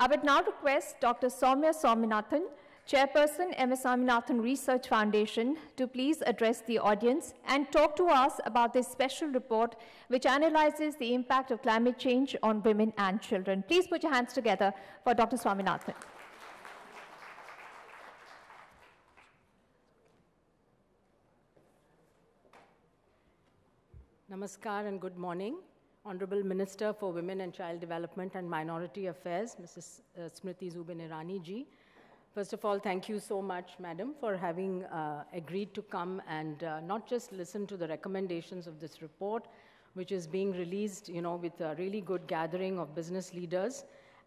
I would now request Dr. Soumya Swaminathan, Chairperson MS Swaminathan Research Foundation, to please address the audience and talk to us about this special report which analyzes the impact of climate change on women and children. Please put your hands together for Dr. Swaminathan. Namaskar and good morning. Honorable Minister for Women and Child Development and Minority Affairs, Mrs. Uh, Smriti Zubin Irani ji. First of all, thank you so much, Madam, for having uh, agreed to come and uh, not just listen to the recommendations of this report, which is being released, you know, with a really good gathering of business leaders,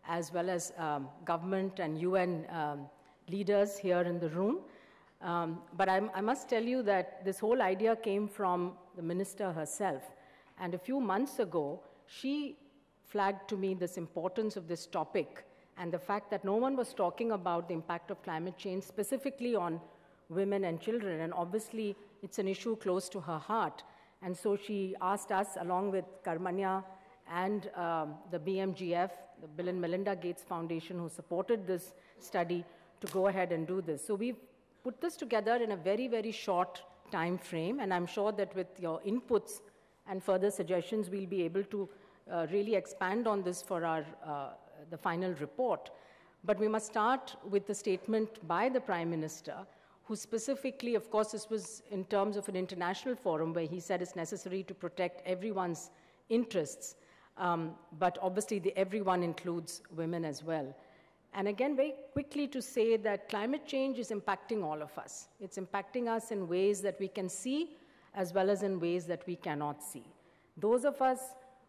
as well as um, government and UN um, leaders here in the room. Um, but I'm, i must tell you that this whole idea came from the minister herself. And a few months ago, she flagged to me this importance of this topic and the fact that no one was talking about the impact of climate change specifically on women and children. And obviously, it's an issue close to her heart. And so she asked us, along with Karmanya and um, the BMGF, the Bill and Melinda Gates Foundation, who supported this study, to go ahead and do this. So we've put this together in a very, very short time frame, and I'm sure that with your inputs and further suggestions, we'll be able to uh, really expand on this for our uh, the final report. But we must start with the statement by the Prime Minister, who specifically, of course, this was in terms of an international forum where he said it's necessary to protect everyone's interests. Um, but obviously, the everyone includes women as well. And again, very quickly to say that climate change is impacting all of us. It's impacting us in ways that we can see as well as in ways that we cannot see. Those of us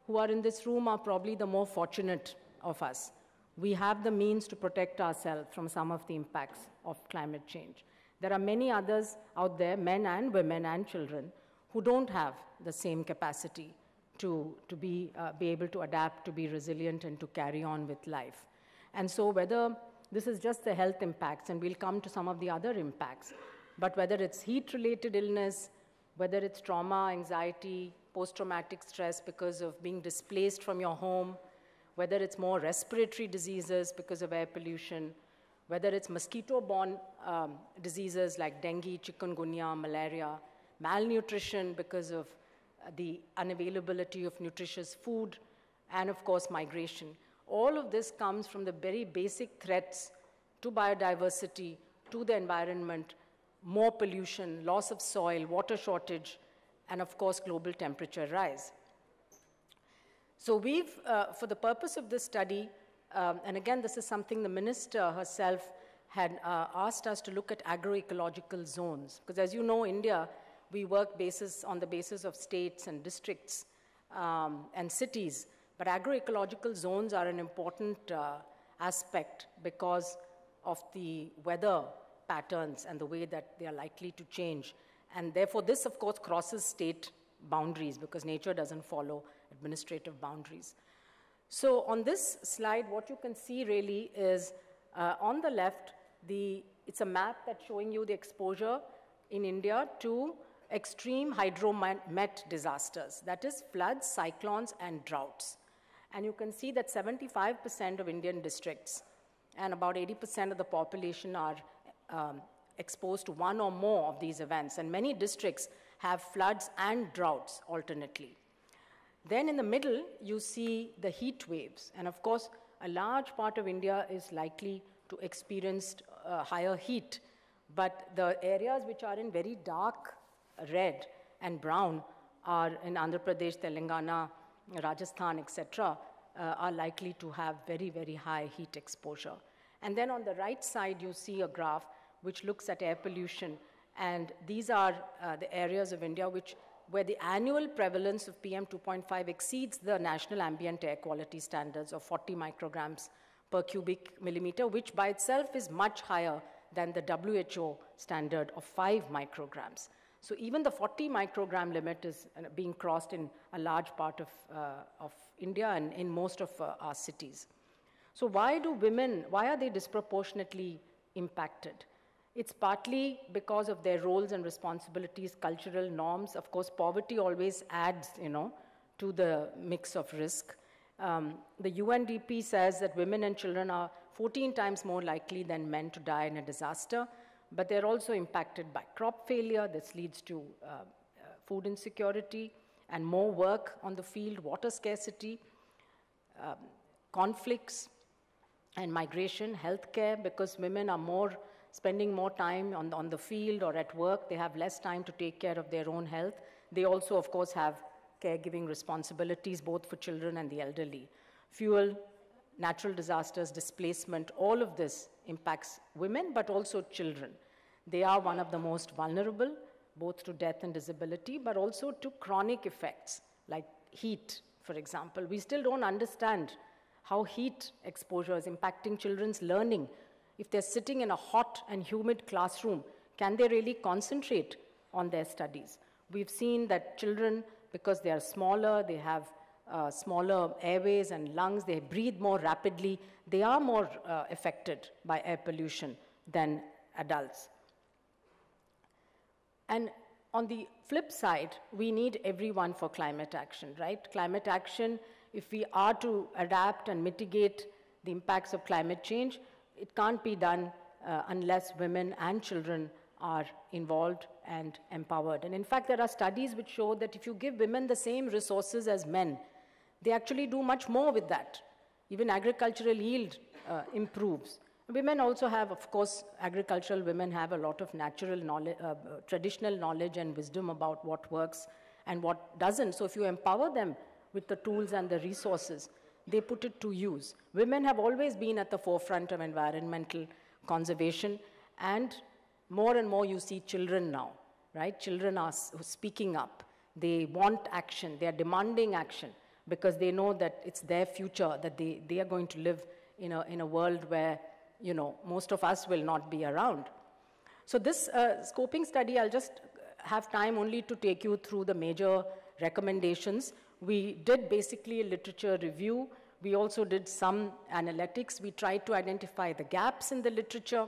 who are in this room are probably the more fortunate of us. We have the means to protect ourselves from some of the impacts of climate change. There are many others out there, men and women and children, who don't have the same capacity to, to be, uh, be able to adapt, to be resilient, and to carry on with life. And so, whether this is just the health impacts, and we'll come to some of the other impacts, but whether it's heat related illness, whether it's trauma, anxiety, post traumatic stress because of being displaced from your home, whether it's more respiratory diseases because of air pollution, whether it's mosquito borne um, diseases like dengue, chikungunya, malaria, malnutrition because of uh, the unavailability of nutritious food, and of course, migration. All of this comes from the very basic threats to biodiversity, to the environment, more pollution, loss of soil, water shortage, and of course, global temperature rise. So we've, uh, for the purpose of this study, um, and again, this is something the minister herself had uh, asked us to look at agroecological zones. Because as you know, India, we work basis on the basis of states and districts um, and cities. But agroecological zones are an important uh, aspect because of the weather patterns and the way that they are likely to change. And therefore, this, of course, crosses state boundaries because nature doesn't follow administrative boundaries. So on this slide, what you can see really is uh, on the left, the, it's a map that's showing you the exposure in India to extreme hydromet disasters, that is floods, cyclones, and droughts. And you can see that 75% of Indian districts and about 80% of the population are um, exposed to one or more of these events. And many districts have floods and droughts alternately. Then in the middle, you see the heat waves. And of course, a large part of India is likely to experience uh, higher heat. But the areas which are in very dark red and brown are in Andhra Pradesh, Telangana, Rajasthan, etc., uh, are likely to have very, very high heat exposure. And then on the right side, you see a graph which looks at air pollution and these are uh, the areas of India which, where the annual prevalence of PM 2.5 exceeds the national ambient air quality standards of 40 micrograms per cubic millimeter, which by itself is much higher than the WHO standard of 5 micrograms. So even the 40 microgram limit is uh, being crossed in a large part of, uh, of India and in most of uh, our cities. So why do women, why are they disproportionately impacted? It's partly because of their roles and responsibilities, cultural norms. Of course, poverty always adds, you know, to the mix of risk. Um, the UNDP says that women and children are 14 times more likely than men to die in a disaster, but they're also impacted by crop failure. This leads to uh, uh, food insecurity and more work on the field, water scarcity, um, conflicts, and migration, healthcare, because women are more spending more time on, on the field or at work. They have less time to take care of their own health. They also, of course, have caregiving responsibilities, both for children and the elderly. Fuel, natural disasters, displacement, all of this impacts women, but also children. They are one of the most vulnerable, both to death and disability, but also to chronic effects like heat, for example. We still don't understand how heat exposure is impacting children's learning. If they're sitting in a hot and humid classroom, can they really concentrate on their studies? We've seen that children, because they are smaller, they have uh, smaller airways and lungs, they breathe more rapidly, they are more uh, affected by air pollution than adults. And on the flip side, we need everyone for climate action, right? Climate action, if we are to adapt and mitigate the impacts of climate change, it can't be done uh, unless women and children are involved and empowered. And in fact, there are studies which show that if you give women the same resources as men, they actually do much more with that. Even agricultural yield uh, improves. Women also have, of course, agricultural women have a lot of natural knowledge, uh, traditional knowledge and wisdom about what works and what doesn't. So if you empower them with the tools and the resources, they put it to use. Women have always been at the forefront of environmental conservation, and more and more you see children now, right? Children are speaking up. They want action. They are demanding action because they know that it's their future, that they, they are going to live in a, in a world where, you know, most of us will not be around. So this uh, scoping study, I'll just have time only to take you through the major recommendations. We did basically a literature review. We also did some analytics. We tried to identify the gaps in the literature,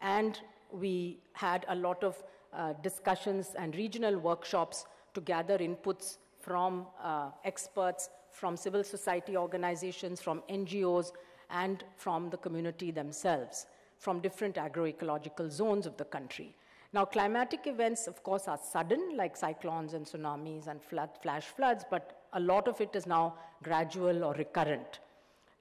and we had a lot of uh, discussions and regional workshops to gather inputs from uh, experts, from civil society organizations, from NGOs, and from the community themselves, from different agroecological zones of the country. Now, climatic events, of course, are sudden, like cyclones and tsunamis and flood, flash floods, but a lot of it is now gradual or recurrent,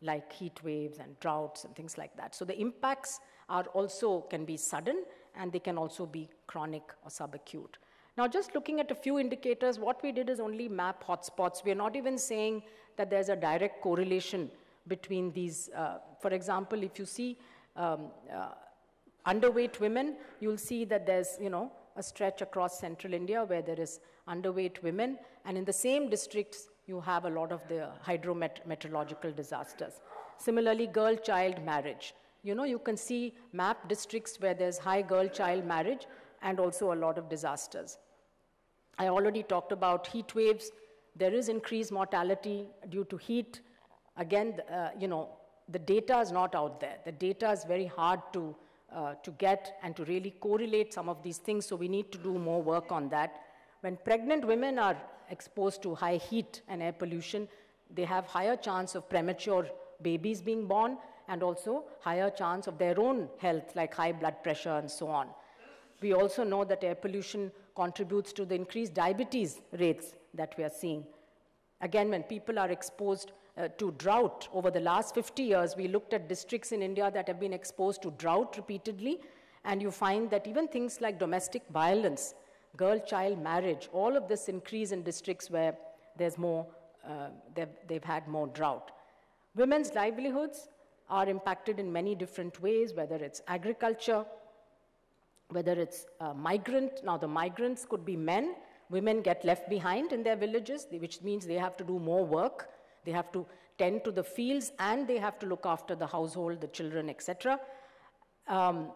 like heat waves and droughts and things like that. So the impacts are also can be sudden, and they can also be chronic or subacute. Now, just looking at a few indicators, what we did is only map hotspots. We are not even saying that there's a direct correlation between these. Uh, for example, if you see um, uh, underweight women, you'll see that there's, you know, a stretch across central India where there is underweight women, and in the same districts, you have a lot of the hydrometeorological disasters. Similarly, girl-child marriage. You know, you can see map districts where there's high girl-child marriage, and also a lot of disasters. I already talked about heat waves. There is increased mortality due to heat. Again, uh, you know, the data is not out there. The data is very hard to, uh, to get and to really correlate some of these things, so we need to do more work on that. When pregnant women are exposed to high heat and air pollution, they have higher chance of premature babies being born and also higher chance of their own health, like high blood pressure and so on. We also know that air pollution contributes to the increased diabetes rates that we are seeing. Again, when people are exposed uh, to drought over the last 50 years, we looked at districts in India that have been exposed to drought repeatedly, and you find that even things like domestic violence, girl-child marriage, all of this increase in districts where there's more, uh, they've, they've had more drought. Women's livelihoods are impacted in many different ways, whether it's agriculture, whether it's a migrant, now the migrants could be men, women get left behind in their villages, which means they have to do more work, they have to tend to the fields, and they have to look after the household, the children, etc. Um,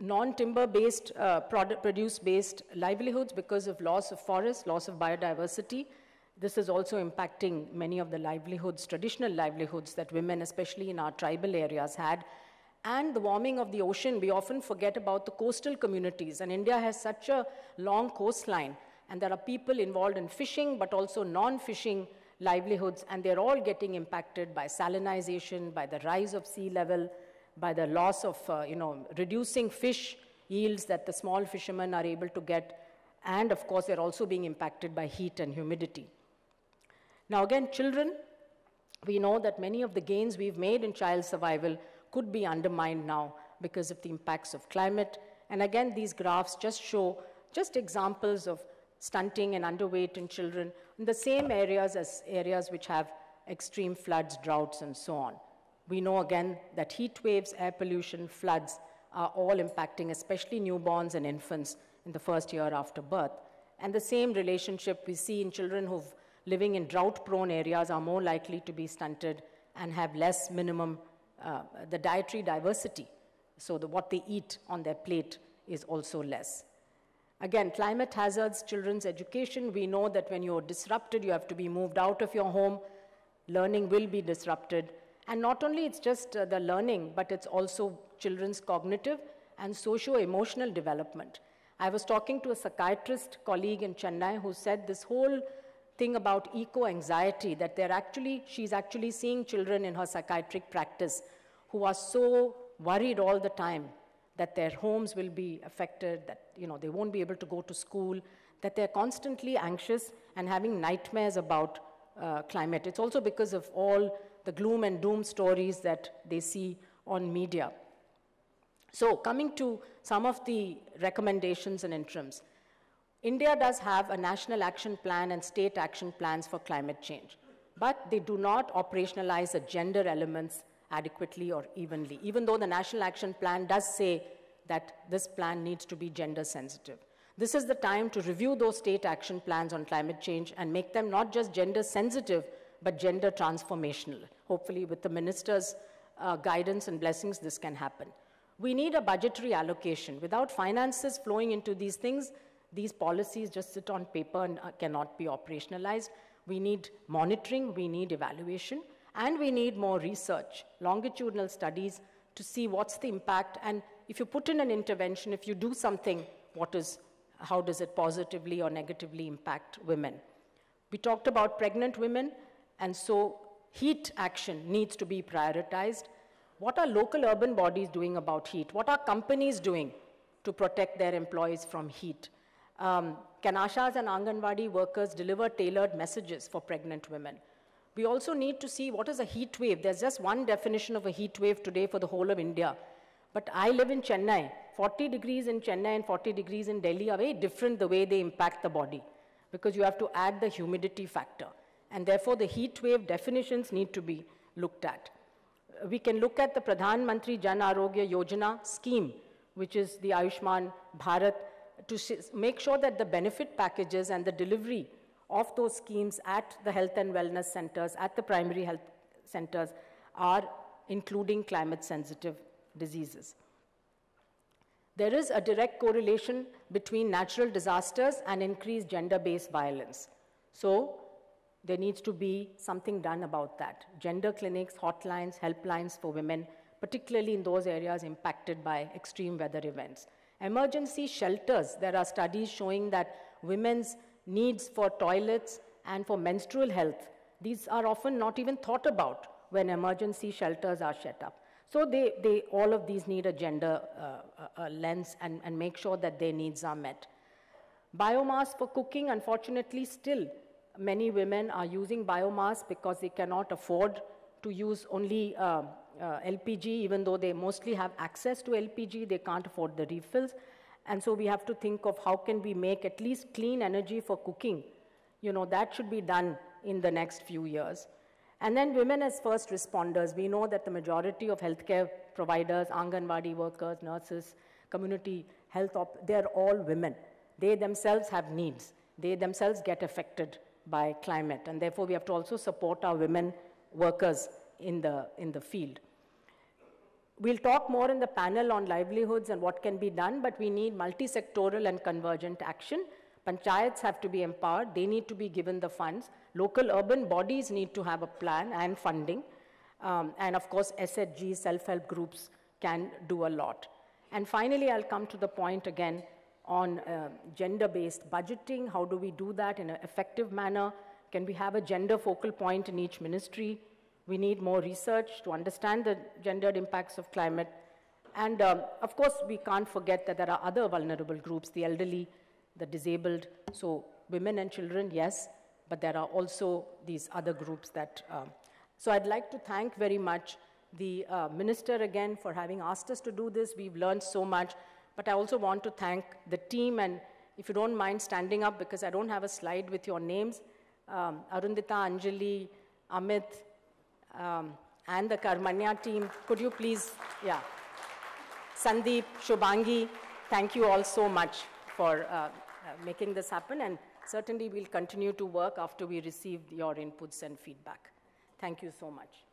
non-timber based, uh, produce based livelihoods because of loss of forests, loss of biodiversity, this is also impacting many of the livelihoods, traditional livelihoods that women, especially in our tribal areas, had. and the warming of the ocean, we often forget about the coastal communities. And India has such a long coastline, and there are people involved in fishing, but also non-fishing livelihoods, and they're all getting impacted by salinization, by the rise of sea level, by the loss of, uh, you know, reducing fish yields that the small fishermen are able to get, and of course, they're also being impacted by heat and humidity. Now, again, children, we know that many of the gains we've made in child survival could be undermined now because of the impacts of climate. And again, these graphs just show just examples of stunting and underweight in children in the same areas as areas which have extreme floods, droughts, and so on. We know again that heat waves, air pollution, floods are all impacting, especially newborns and infants in the first year after birth. And the same relationship we see in children who living in drought prone areas are more likely to be stunted and have less minimum uh, the dietary diversity, so the, what they eat on their plate is also less. Again, climate hazards, children's education, we know that when you're disrupted, you have to be moved out of your home, learning will be disrupted. And not only it's just uh, the learning, but it's also children's cognitive and socio-emotional development. I was talking to a psychiatrist colleague in Chennai who said this whole thing about eco-anxiety, that they're actually, she's actually seeing children in her psychiatric practice who are so worried all the time that their homes will be affected, that you know, they won't be able to go to school, that they're constantly anxious and having nightmares about uh, climate. It's also because of all the gloom and doom stories that they see on media. So coming to some of the recommendations and interims. India does have a national action plan and state action plans for climate change, but they do not operationalize the gender elements adequately or evenly, even though the national action plan does say that this plan needs to be gender sensitive. This is the time to review those state action plans on climate change and make them not just gender sensitive, but gender transformational. Hopefully, with the minister's uh, guidance and blessings, this can happen. We need a budgetary allocation. Without finances flowing into these things, these policies just sit on paper and uh, cannot be operationalized. We need monitoring, we need evaluation, and we need more research, longitudinal studies to see what's the impact. And if you put in an intervention, if you do something, what is, how does it positively or negatively impact women? We talked about pregnant women, and so heat action needs to be prioritized. What are local urban bodies doing about heat? What are companies doing to protect their employees from heat? Um, can Ashas and Anganwadi workers deliver tailored messages for pregnant women? We also need to see what is a heat wave. There's just one definition of a heat wave today for the whole of India. But I live in Chennai. 40 degrees in Chennai and 40 degrees in Delhi are very different the way they impact the body because you have to add the humidity factor. And therefore, the heat wave definitions need to be looked at. Uh, we can look at the Pradhan Mantri Jan Arogya Yojana scheme, which is the Ayushman Bharat to make sure that the benefit packages and the delivery of those schemes at the health and wellness centers, at the primary health centers, are including climate sensitive diseases. There is a direct correlation between natural disasters and increased gender based violence. So, there needs to be something done about that. Gender clinics, hotlines, helplines for women, particularly in those areas impacted by extreme weather events. Emergency shelters, there are studies showing that women's needs for toilets and for menstrual health, these are often not even thought about when emergency shelters are set up. So they, they, all of these need a gender uh, uh, lens and, and make sure that their needs are met. Biomass for cooking, unfortunately, still many women are using biomass because they cannot afford to use only uh, uh, LPG, even though they mostly have access to LPG, they can't afford the refills. And so we have to think of how can we make at least clean energy for cooking. You know, that should be done in the next few years. And then women as first responders. We know that the majority of healthcare providers, Anganwadi workers, nurses, community health, they're all women. They themselves have needs. They themselves get affected by climate. And therefore, we have to also support our women workers in the, in the field. We'll talk more in the panel on livelihoods and what can be done, but we need multi-sectoral and convergent action. Panchayats have to be empowered. They need to be given the funds. Local urban bodies need to have a plan and funding. Um, and of course, SHG, self-help groups can do a lot. And finally, I'll come to the point again on uh, gender-based budgeting. How do we do that in an effective manner? Can we have a gender focal point in each ministry? We need more research to understand the gendered impacts of climate. And um, of course, we can't forget that there are other vulnerable groups, the elderly, the disabled. So women and children, yes, but there are also these other groups that. Um, so I'd like to thank very much the uh, minister again for having asked us to do this. We've learned so much. But I also want to thank the team, and if you don't mind standing up, because I don't have a slide with your names, um, Arundita, Anjali, Amit, um, and the Karmanya team, could you please, yeah. Sandeep, Shubhangi, thank you all so much for uh, uh, making this happen, and certainly we'll continue to work after we receive your inputs and feedback. Thank you so much.